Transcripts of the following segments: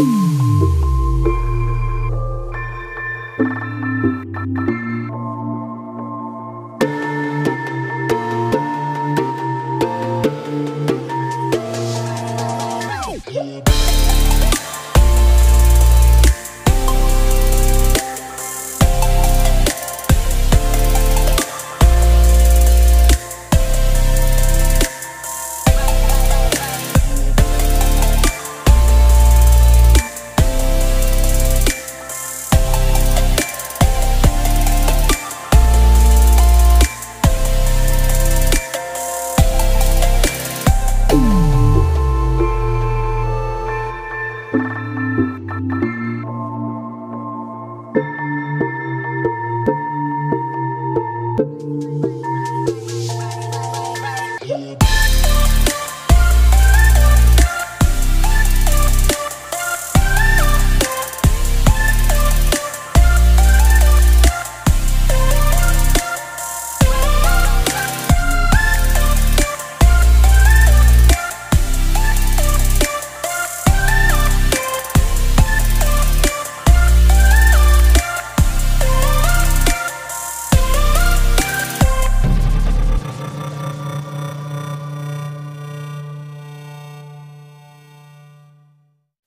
Mm-hmm. Música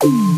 mm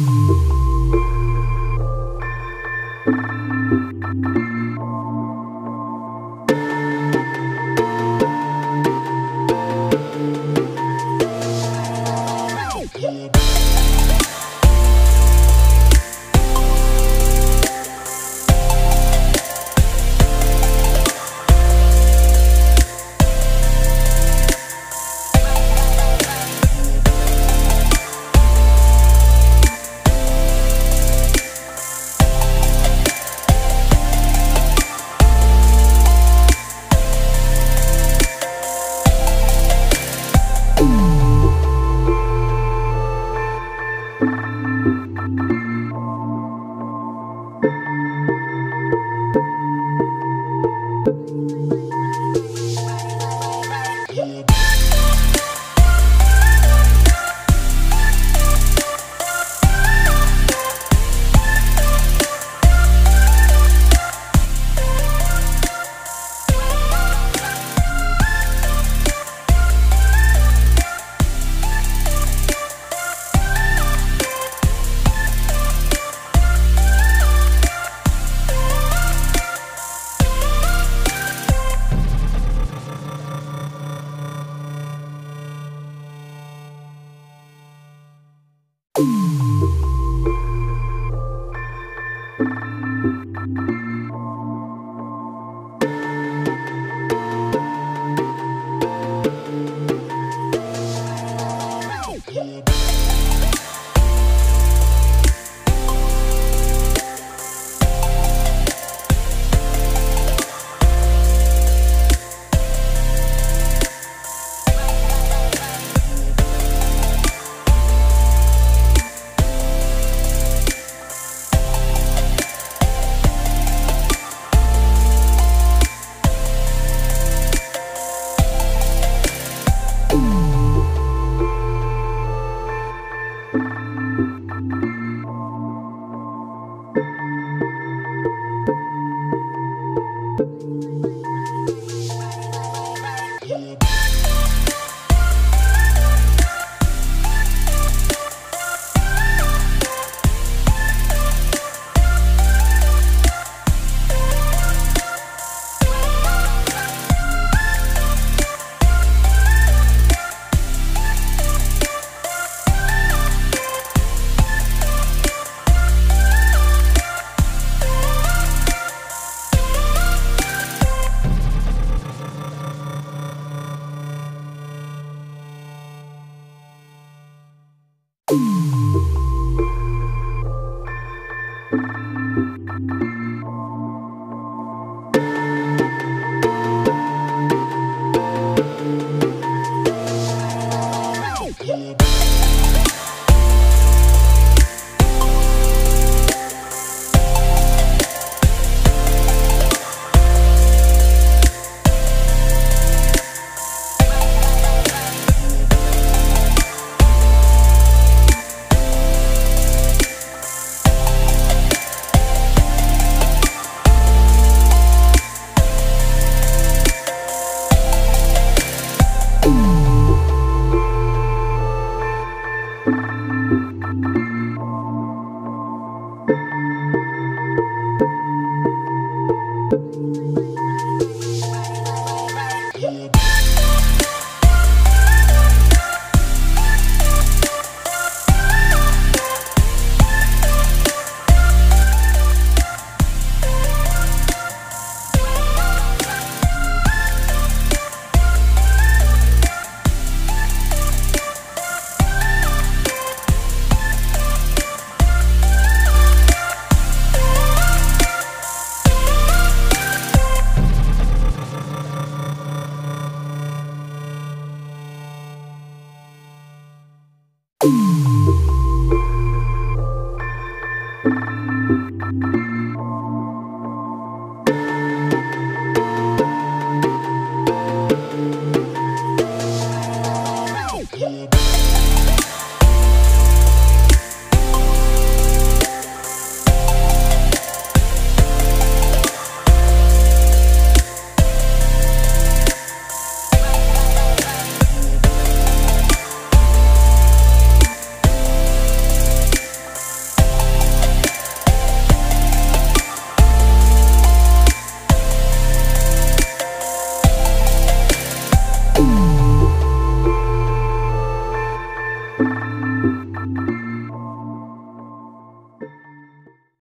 Mm-hmm.